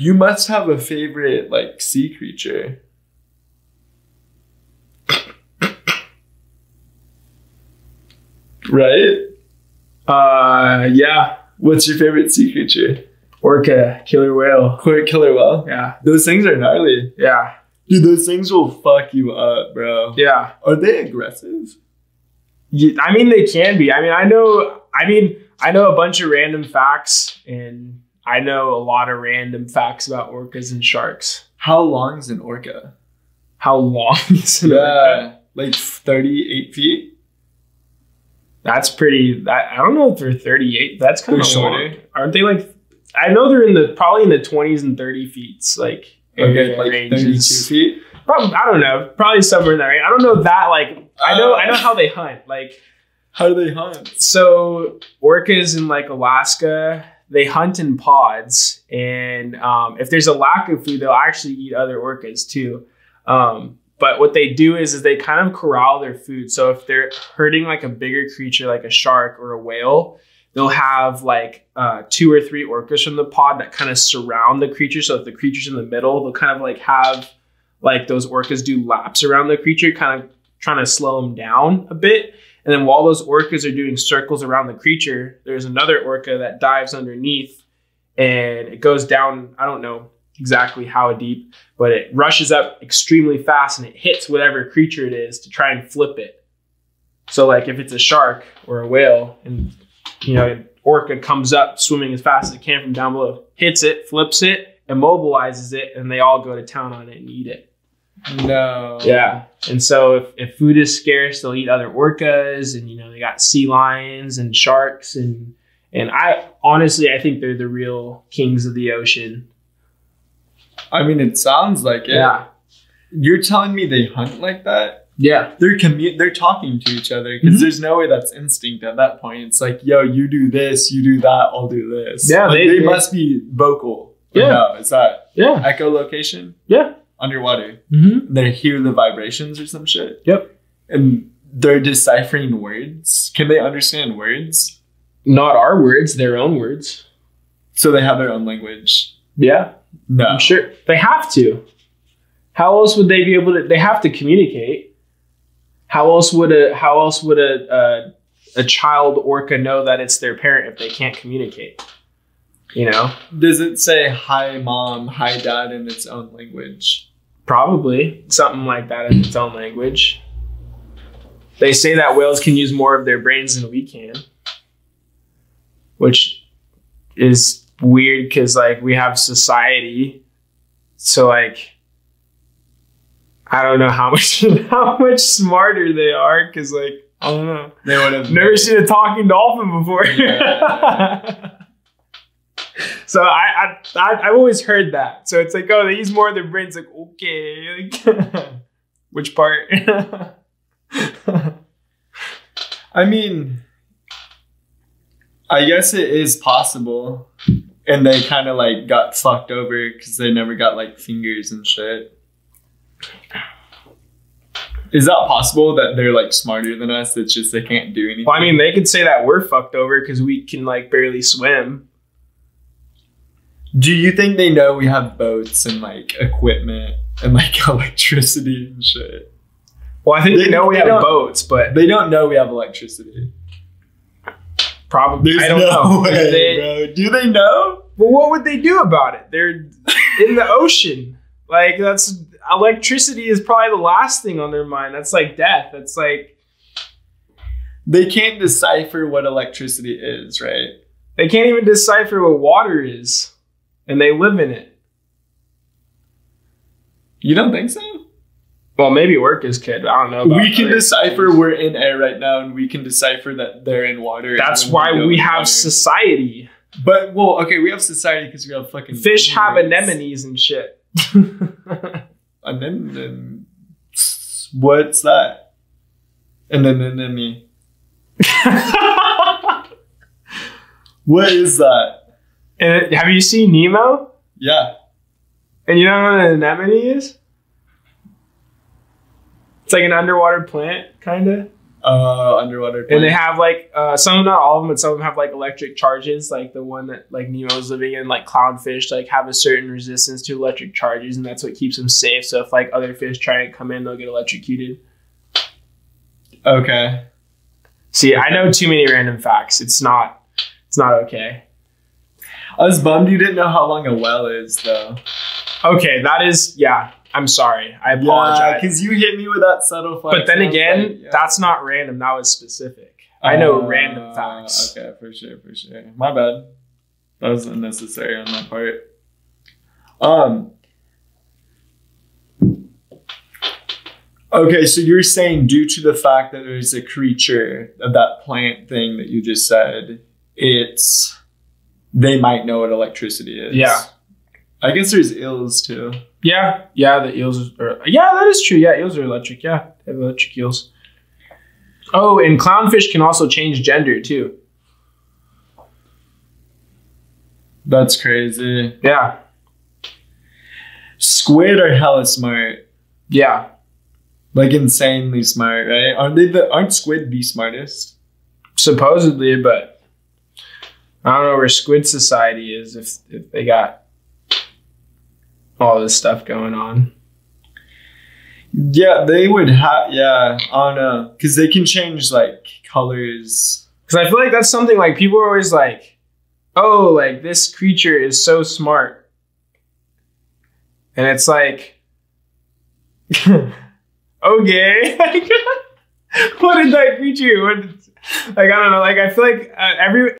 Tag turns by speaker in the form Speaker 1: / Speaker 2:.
Speaker 1: You must have a favorite like sea creature. right?
Speaker 2: Uh, yeah,
Speaker 1: What's your favorite sea creature?
Speaker 2: orca, killer whale.
Speaker 1: Killer whale.
Speaker 2: Yeah,
Speaker 1: Those things are gnarly.
Speaker 2: yeah,
Speaker 1: Dude, those things will fuck you up, bro.
Speaker 2: yeah.
Speaker 1: Are they aggressive?
Speaker 2: Ye- I mean, they can be. I mean, I know. I mean, I know a bunch of random facts, and I know a lot of random facts about orcas and sharks.
Speaker 1: How long is an orca?
Speaker 2: How long is an orca?
Speaker 1: like 38 feet.
Speaker 2: That's pretty. That, I don't know if they're 38. That's kind of
Speaker 1: shorter.
Speaker 2: shorter. Aren't they like? I know they're in the probably in the 20s and 30 feet. Like
Speaker 1: Okay, like
Speaker 2: ranges.
Speaker 1: 32 feet.
Speaker 2: Probably, I don't know. Probably somewhere in that range. I don't know that. Like I know.
Speaker 1: Uh,
Speaker 2: I know how they hunt. Like
Speaker 1: How do they hunt?
Speaker 2: so orcas in like Alaska, they hunt in pods, and um, if there's a lack of food, they'll actually eat other orcas too. Um, but what they do is, is they kind of corral their food. So if they're hurting like a bigger creature, like a shark or a whale, they'll have like uh, two or three orcas from the pod that kind of surround the creature. So if the creature's in the middle, they'll kind of like have like those orcas do laps around the creature, kind of trying to slow them down a bit. And then while those orcas are doing circles around the creature, there's another orca that dives underneath and it goes down. I don't know exactly how deep, but it rushes up extremely fast and it hits whatever creature it is to try and flip it. So, like if it's a shark or a whale, and you know, an orca comes up swimming as fast as it can from down below, hits it, flips it, immobilizes it, and they all go to town on it and eat it.
Speaker 1: No.
Speaker 2: Yeah. And so if, if food is scarce, they'll eat other orcas and you know, they got sea lions and sharks and and I honestly I think they're the real kings of the ocean.
Speaker 1: I mean, it sounds like it.
Speaker 2: Yeah.
Speaker 1: You're telling me they hunt like that?
Speaker 2: Yeah.
Speaker 1: They're commu- They're talking to each other because
Speaker 2: Mhm.
Speaker 1: there's no way that's instinct at that point. It's like, yo, you do this, you do that, I'll do this.
Speaker 2: Yeah,
Speaker 1: Like,
Speaker 2: they-
Speaker 1: they,
Speaker 2: they-
Speaker 1: must be vocal.
Speaker 2: Yeah.
Speaker 1: No, is that
Speaker 2: Yeah.
Speaker 1: echolocation
Speaker 2: Yeah.
Speaker 1: Underwater?
Speaker 2: Mm-hmm.
Speaker 1: They hear the vibrations or some shit.
Speaker 2: Yep.
Speaker 1: And they're deciphering words. Can they understand words?
Speaker 2: Not our words, their own words.
Speaker 1: So they have their own language.
Speaker 2: Yeah.
Speaker 1: No.
Speaker 2: I'm sure they have to. How else would they be able to they have to communicate? How else would a how else would a a, a child orca know that it's their parent if they can't communicate? You know?
Speaker 1: Does it say hi mom, hi dad in its own language?
Speaker 2: Probably something like that in its own language. They say that whales can use more of their brains than we can, which is weird because like we have society, so like I don't know how much how much smarter they are because like I don't know.
Speaker 1: They would have
Speaker 2: Never seen a talking dolphin before. so I, I, I I've always heard that. So it's like, oh, they use more of their brains. Like, okay, like, which part?
Speaker 1: I mean, I guess it is possible. And they kind of like got fucked over because they never got like fingers and shit. Is that possible that they're like smarter than us? It's just they can't do anything.
Speaker 2: well, I mean, they could say that we're fucked over because we can like barely swim.
Speaker 1: Do you think they know we have boats and like equipment and like electricity and shit?
Speaker 2: Well, I think
Speaker 1: They-
Speaker 2: they, know we
Speaker 1: they
Speaker 2: have boats, but
Speaker 1: They don't know we have electricity.
Speaker 2: probably
Speaker 1: There's
Speaker 2: I don't
Speaker 1: no
Speaker 2: know.
Speaker 1: way,
Speaker 2: They-
Speaker 1: bro. Do they know?
Speaker 2: Well, what would they do about it? They're in the ocean. Like that's electricity is probably the last thing on their mind. That's like death. That's like
Speaker 1: They can't decipher what electricity is, right?
Speaker 2: they can't even decipher what water is, and they live in it.
Speaker 1: You don't think so?
Speaker 2: Well, maybe work is but I don't know. About
Speaker 1: we can decipher
Speaker 2: things.
Speaker 1: we're in air right now, and we can decipher that they're in water.
Speaker 2: That's why
Speaker 1: go
Speaker 2: we have
Speaker 1: water.
Speaker 2: society.
Speaker 1: But well, okay, we have society because we have fucking
Speaker 2: Fish have anemones and shit.
Speaker 1: Anemone. What's that? An anemone. What is that?
Speaker 2: And have you seen Nemo?
Speaker 1: Yeah.
Speaker 2: And you know what an anemone is? It's like an underwater plant, kind of.
Speaker 1: uh, underwater.
Speaker 2: And they have like uh, some, not all of them, but some of them have like electric charges. Like the one that like Nemo's living in, like clownfish, like have a certain resistance to electric charges, and that's what keeps them safe. So if like other fish try to come in, they'll get electrocuted.
Speaker 1: okay.
Speaker 2: See, I know too many random facts. It's not, it's not okay.
Speaker 1: I was bummed you didn't know how long a well is, though.
Speaker 2: Okay, that is yeah. I'm sorry. I
Speaker 1: Yeah,
Speaker 2: apologize.
Speaker 1: because you hit me with that subtle flex.
Speaker 2: but then
Speaker 1: and I was
Speaker 2: again,
Speaker 1: like, yeah.
Speaker 2: that's not random. That was specific. I know
Speaker 1: Uh,
Speaker 2: random facts.
Speaker 1: Okay, for sure, for sure. My bad. That was unnecessary on my part. Um. Okay, so you're saying due to the fact that there's a creature of that plant thing that you just said, it's they might know what electricity is.
Speaker 2: Yeah.
Speaker 1: I guess there's eels too.
Speaker 2: Yeah, yeah. The eels are. Yeah, that is true. Yeah, eels are electric. Yeah, they have electric eels. Oh, and clownfish can also change gender too.
Speaker 1: That's crazy.
Speaker 2: Yeah,
Speaker 1: Squid are hella smart.
Speaker 2: yeah.
Speaker 1: Like insanely smart, right? Aren't they the aren't squid the smartest?
Speaker 2: Supposedly, but I don't know where Squid Society is if if they got all this stuff going on.
Speaker 1: Yeah, they would have. Yeah, I don't know, because they can change like colors.
Speaker 2: Because I feel like that's something like people are always like, oh, like this creature is so smart. And it's like, okay. what did that creature, what, like, I don't know, like, I feel like uh, every,